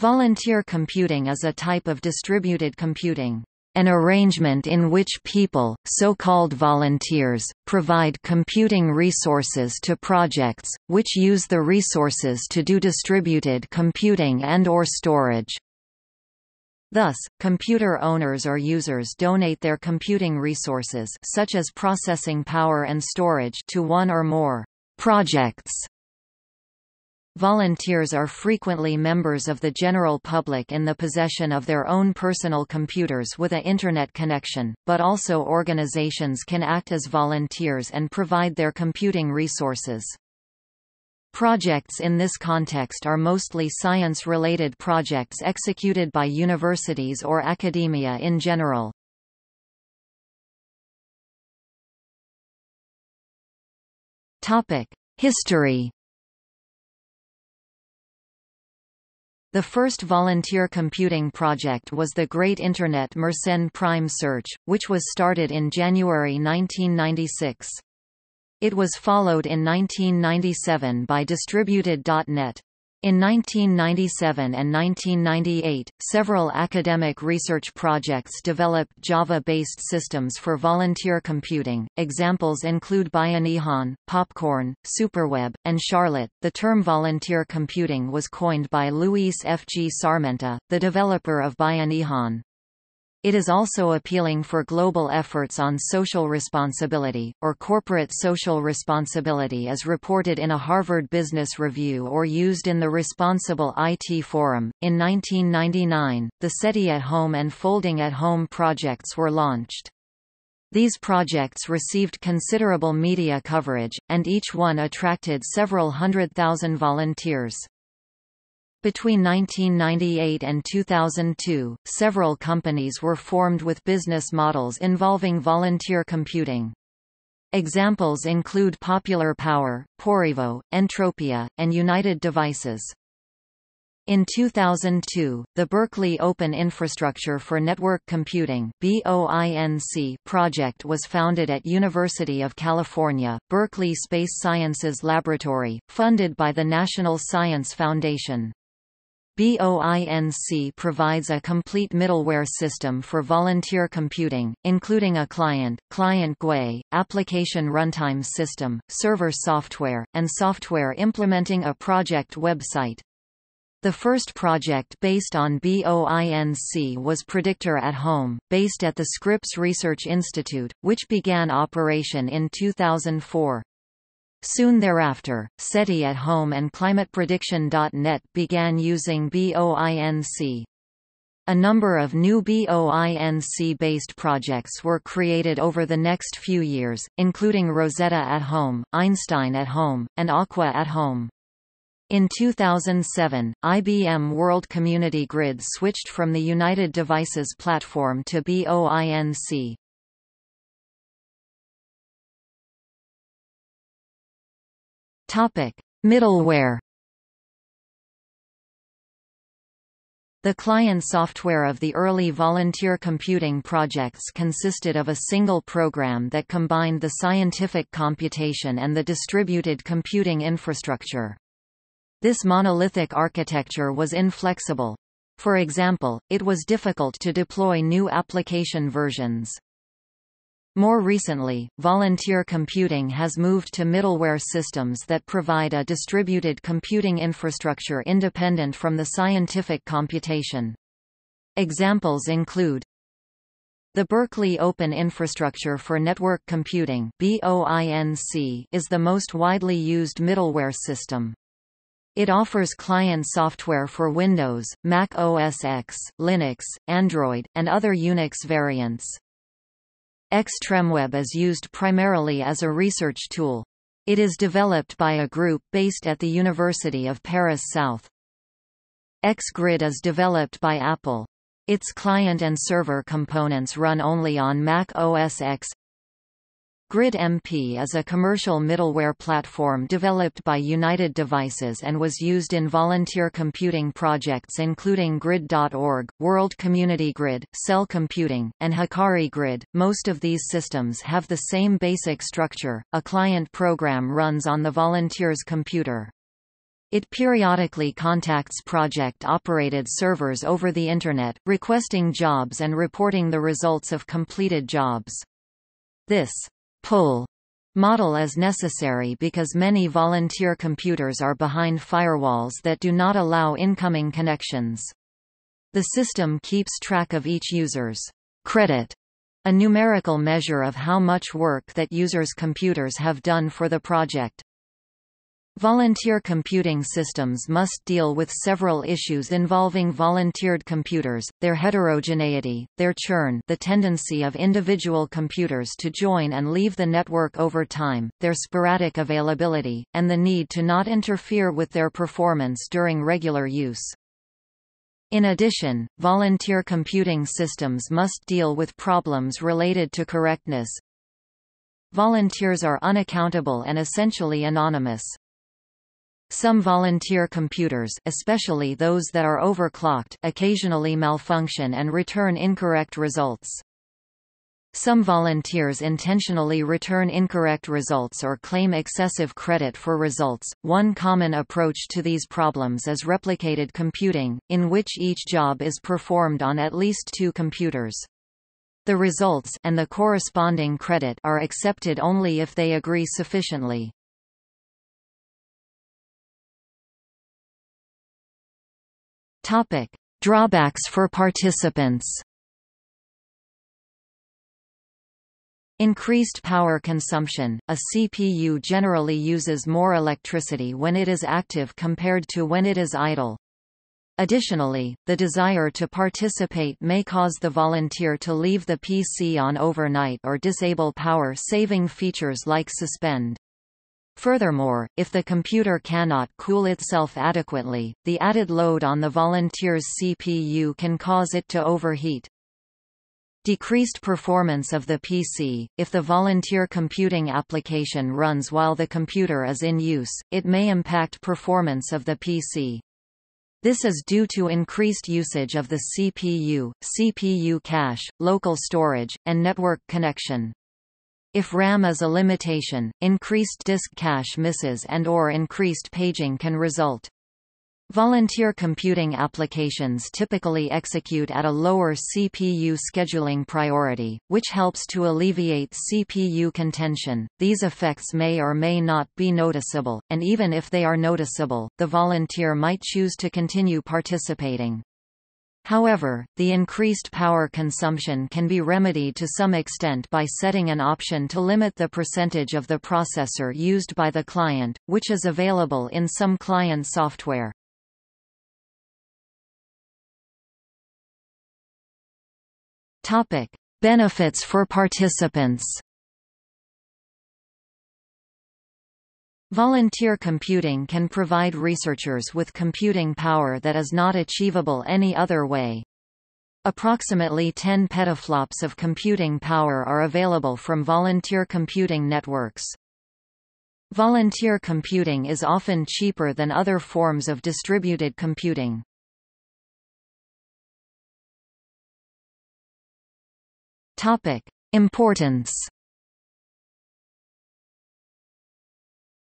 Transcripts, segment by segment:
Volunteer computing is a type of distributed computing, an arrangement in which people, so-called volunteers, provide computing resources to projects, which use the resources to do distributed computing and or storage. Thus, computer owners or users donate their computing resources such as processing power and storage to one or more projects. Volunteers are frequently members of the general public in the possession of their own personal computers with a Internet connection, but also organizations can act as volunteers and provide their computing resources. Projects in this context are mostly science-related projects executed by universities or academia in general. History The first volunteer computing project was the Great Internet Mersenne Prime Search, which was started in January 1996. It was followed in 1997 by Distributed.net. In 1997 and 1998, several academic research projects developed Java-based systems for volunteer computing. Examples include Bayanihan, Popcorn, Superweb, and Charlotte. The term volunteer computing was coined by Luis F. G. Sarmenta, the developer of Bayanihan. It is also appealing for global efforts on social responsibility, or corporate social responsibility as reported in a Harvard Business Review or used in the Responsible IT Forum. In 1999, the SETI at Home and Folding at Home projects were launched. These projects received considerable media coverage, and each one attracted several hundred thousand volunteers. Between 1998 and 2002, several companies were formed with business models involving volunteer computing. Examples include Popular Power, Porivo, Entropia, and United Devices. In 2002, the Berkeley Open Infrastructure for Network Computing project was founded at University of California, Berkeley Space Sciences Laboratory, funded by the National Science Foundation. BOINC provides a complete middleware system for volunteer computing, including a client, client GUI, application runtime system, server software, and software implementing a project website. The first project based on BOINC was Predictor at Home, based at the Scripps Research Institute, which began operation in 2004. Soon thereafter, SETI at Home and ClimatePrediction.net began using BOINC. A number of new BOINC-based projects were created over the next few years, including Rosetta at Home, Einstein at Home, and Aqua at Home. In 2007, IBM World Community Grid switched from the United Devices platform to BOINC. Topic: Middleware. The client software of the early volunteer computing projects consisted of a single program that combined the scientific computation and the distributed computing infrastructure. This monolithic architecture was inflexible. For example, it was difficult to deploy new application versions. More recently, volunteer computing has moved to middleware systems that provide a distributed computing infrastructure independent from the scientific computation. Examples include the Berkeley Open Infrastructure for Network Computing is the most widely used middleware system. It offers client software for Windows, Mac OS X, Linux, Android, and other Unix variants. Xtremweb is used primarily as a research tool. It is developed by a group based at the University of Paris South. XGrid is developed by Apple. Its client and server components run only on Mac OS X. GridMP is a commercial middleware platform developed by United Devices and was used in volunteer computing projects including Grid.org, World Community Grid, Cell Computing, and Hikari Grid. Most of these systems have the same basic structure. A client program runs on the volunteer's computer. It periodically contacts project-operated servers over the Internet, requesting jobs and reporting the results of completed jobs. This pull model is necessary because many volunteer computers are behind firewalls that do not allow incoming connections. The system keeps track of each user's credit, a numerical measure of how much work that users' computers have done for the project. Volunteer computing systems must deal with several issues involving volunteered computers, their heterogeneity, their churn the tendency of individual computers to join and leave the network over time, their sporadic availability, and the need to not interfere with their performance during regular use. In addition, volunteer computing systems must deal with problems related to correctness. Volunteers are unaccountable and essentially anonymous. Some volunteer computers especially those that are overclocked occasionally malfunction and return incorrect results. Some volunteers intentionally return incorrect results or claim excessive credit for results. One common approach to these problems is replicated computing, in which each job is performed on at least two computers. The results and the corresponding credit are accepted only if they agree sufficiently. Topic: Drawbacks for participants. Increased power consumption – A CPU generally uses more electricity when it is active compared to when it is idle. Additionally, the desire to participate may cause the volunteer to leave the PC on overnight or disable power-saving features like suspend. Furthermore, if the computer cannot cool itself adequately, the added load on the volunteer's CPU can cause it to overheat. Decreased performance of the PC – If the volunteer computing application runs while the computer is in use, it may impact performance of the PC. This is due to increased usage of the CPU, CPU cache, local storage, and network connection. If RAM is a limitation, increased disk cache misses and or increased paging can result. Volunteer computing applications typically execute at a lower CPU scheduling priority, which helps to alleviate CPU contention. These effects may or may not be noticeable, and even if they are noticeable, the volunteer might choose to continue participating. However, the increased power consumption can be remedied to some extent by setting an option to limit the percentage of the processor used by the client, which is available in some client software. Benefits for participants. Volunteer computing can provide researchers with computing power that is not achievable any other way. Approximately 10 petaflops of computing power are available from volunteer computing networks. Volunteer computing is often cheaper than other forms of distributed computing. Importance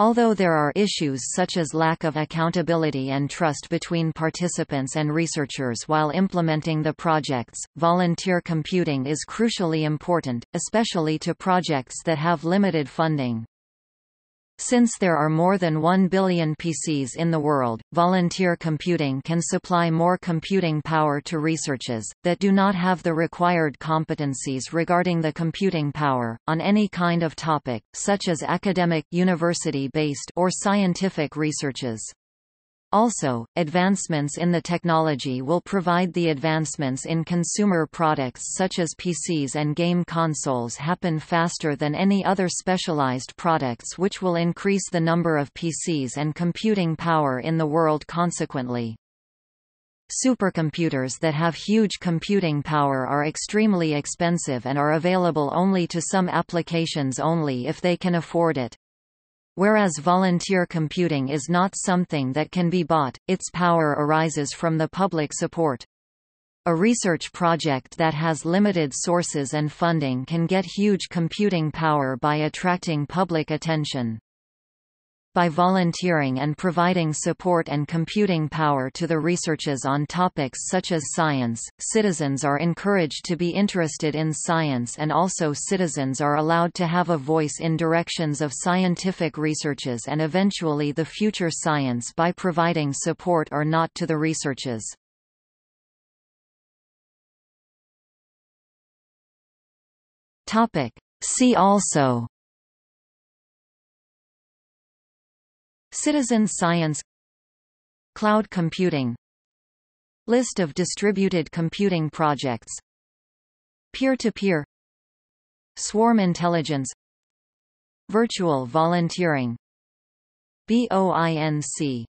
Although there are issues such as lack of accountability and trust between participants and researchers while implementing the projects, volunteer computing is crucially important, especially to projects that have limited funding. Since there are more than 1 billion PCs in the world, volunteer computing can supply more computing power to researchers, that do not have the required competencies regarding the computing power, on any kind of topic, such as academic university-based or scientific researches. Also, advancements in the technology will provide the advancements in consumer products such as PCs and game consoles happen faster than any other specialized products which will increase the number of PCs and computing power in the world consequently. Supercomputers that have huge computing power are extremely expensive and are available only to some applications only if they can afford it. Whereas volunteer computing is not something that can be bought, its power arises from the public support. A research project that has limited sources and funding can get huge computing power by attracting public attention. By volunteering and providing support and computing power to the researches on topics such as science, citizens are encouraged to be interested in science and also citizens are allowed to have a voice in directions of scientific researches and eventually the future science by providing support or not to the researches. See also Citizen science Cloud computing List of distributed computing projects Peer-to-peer -peer. Swarm intelligence Virtual volunteering BOINC